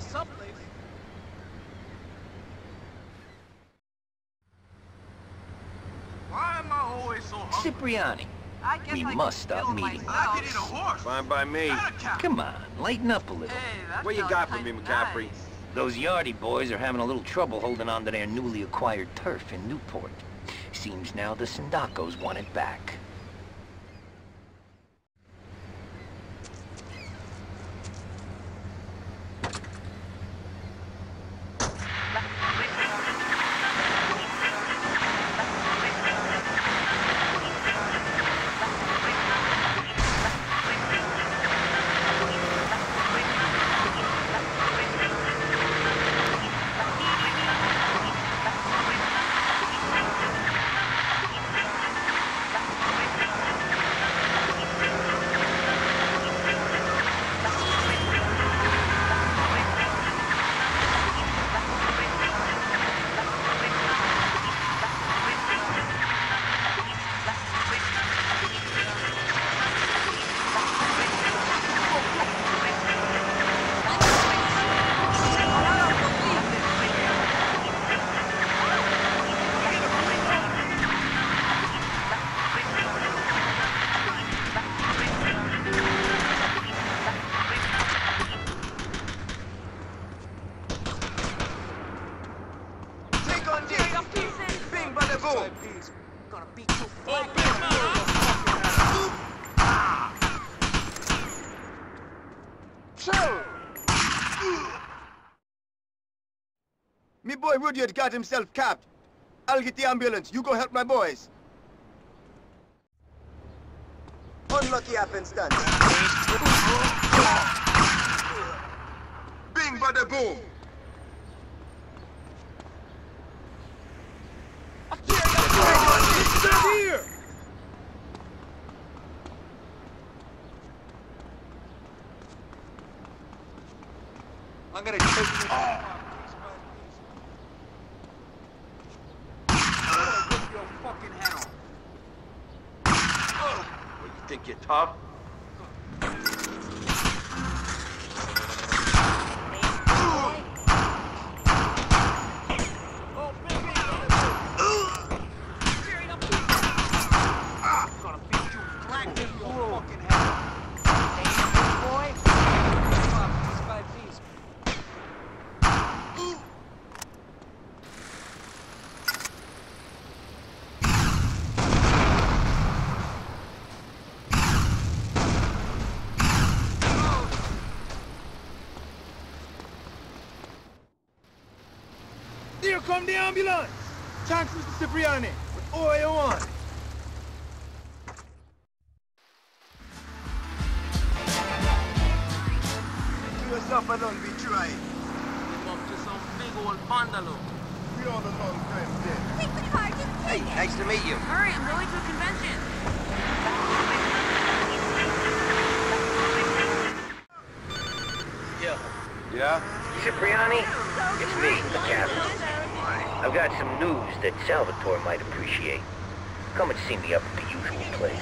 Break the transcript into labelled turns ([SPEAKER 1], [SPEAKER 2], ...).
[SPEAKER 1] here someplace.
[SPEAKER 2] Why am I always so hungry?
[SPEAKER 3] Cipriani,
[SPEAKER 4] I guess
[SPEAKER 3] We
[SPEAKER 4] I
[SPEAKER 3] must stop meeting.
[SPEAKER 2] I could eat a horse.
[SPEAKER 5] Fine by me.
[SPEAKER 2] Not a cow.
[SPEAKER 3] come on, lighten up a little.
[SPEAKER 4] Hey, that
[SPEAKER 5] What you got for me,
[SPEAKER 4] kinda
[SPEAKER 5] McCaffrey?
[SPEAKER 4] nice.
[SPEAKER 3] Those Yardie boys are having a little trouble holding on to their newly acquired turf in Newport. Seems now the Sindaccos want it back.
[SPEAKER 5] Take on this. Bing, bada boom.
[SPEAKER 1] Gonna beat you.
[SPEAKER 5] Me boy Rudyard got himself capped. I'll get the ambulance. You go help my boys. Unlucky happens happenstance. Bing, bada boom. here! I'm gonna take you. Ah.
[SPEAKER 1] Your fucking head off.
[SPEAKER 5] Oh, what, you think you're tough?
[SPEAKER 1] Oh, baby. Gonna beat you flat to your fucking head off. Hey, boy. Five, five Ps.
[SPEAKER 5] Here come the ambulance! Thanks, Mr. Cipriani. But all you want. Do yourself alone, be trying.
[SPEAKER 1] I'm up to some big old bundle.
[SPEAKER 5] We all along, friends, then.
[SPEAKER 4] Take the car, just
[SPEAKER 5] Hey,
[SPEAKER 4] it.
[SPEAKER 5] nice to meet you.
[SPEAKER 4] Hurry, I'm going to a convention. Yeah?
[SPEAKER 5] Yeah?
[SPEAKER 3] Cipriani, it's me, the captain. I've got some news that Salvatore might appreciate. Come and see me up at the usual place.